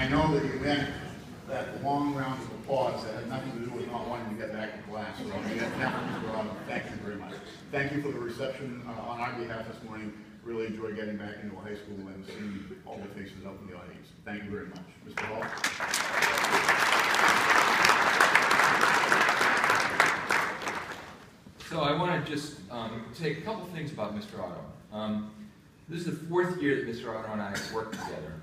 I know that you meant that long round of applause that had nothing to do with not wanting to get back to class. So. Thank you very much. Thank you for the reception uh, on our behalf this morning. Really enjoyed getting back into high school and seeing all the faces out in the audience. Thank you very much. Mr. Hall? So I want to just um, say a couple things about Mr. Ottow. Um, this is the fourth year that Mr. Ottow and I have worked together,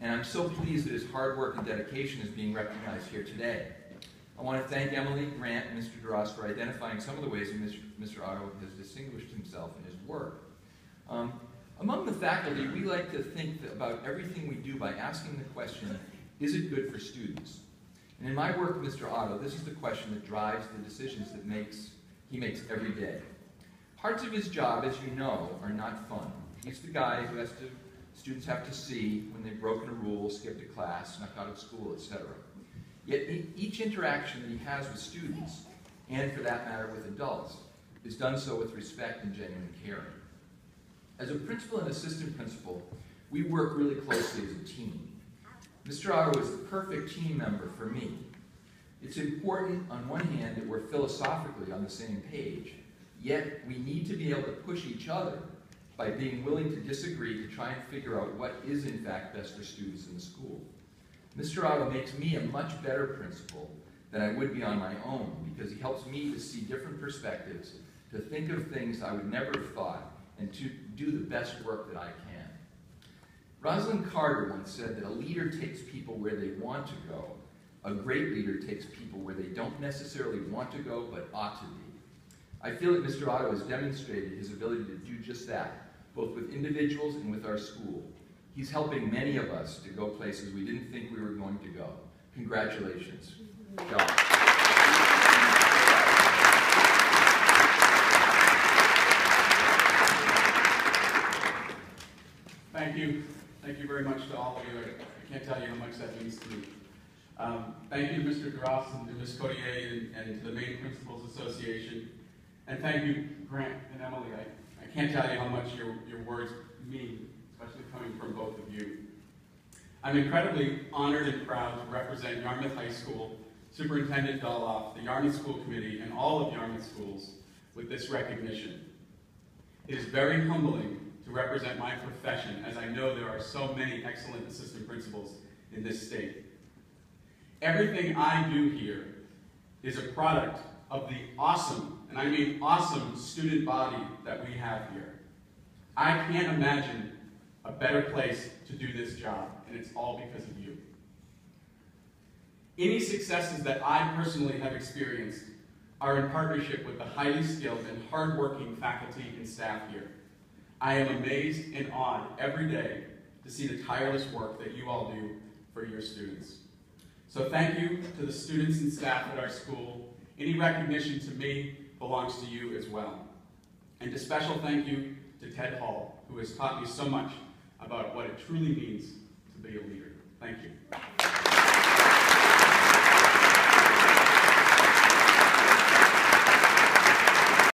and I'm so pleased that his hard work and dedication is being recognized here today. I want to thank Emily Grant and Mr. Duras for identifying some of the ways in which Mr. Ottow has distinguished himself in his work. Um, among the faculty, we like to think about everything we do by asking the question, is it good for students? And in my work with Mr. Ottow, this is the question that drives the decisions that makes he makes every day. Parts of his job, as you know, are not fun. He's the guy who has to, students have to see when they've broken a rule, skipped a class, snuck out of school, etc. Yet each interaction that he has with students, and for that matter with adults, is done so with respect and genuine caring. As a principal and assistant principal, we work really closely as a team. Mr. Ottow is the perfect team member for me it's important, on one hand, that we're philosophically on the same page, yet we need to be able to push each other by being willing to disagree to try and figure out what is in fact best for students in the school. Mr. Ottow makes me a much better principal than I would be on my own because he helps me to see different perspectives, to think of things I would never have thought, and to do the best work that I can. Rosalynn Carter once said that a leader takes people where they want to go, a great leader takes people where they don't necessarily want to go, but ought to be. I feel that Mr. Ottow has demonstrated his ability to do just that, both with individuals and with our school. He's helping many of us to go places we didn't think we were going to go. Congratulations. John. Thank you. Thank you very much to all of you. I can't tell you how much that means to me. Um, thank you, Mr. Gross and to Ms. Codier and, and, to the Maine Principals Association. And thank you, Grant and Emily. I, I can't tell you how much your, your words mean, especially coming from both of you. I'm incredibly honored and proud to represent Yarmouth High School, Superintendent Doloff, the Yarmouth School Committee, and all of Yarmouth schools with this recognition. It is very humbling to represent my profession, as I know there are so many excellent assistant principals in this state. Everything I do here is a product of the awesome, and I mean awesome, student body that we have here. I can't imagine a better place to do this job, and it's all because of you. Any successes that I personally have experienced are in partnership with the highly skilled and hardworking faculty and staff here. I am amazed and awed every day to see the tireless work that you all do for your students. So thank you to the students and staff at our school. Any recognition to me belongs to you as well. And a special thank you to Ted Hall, who has taught me so much about what it truly means to be a leader. Thank you.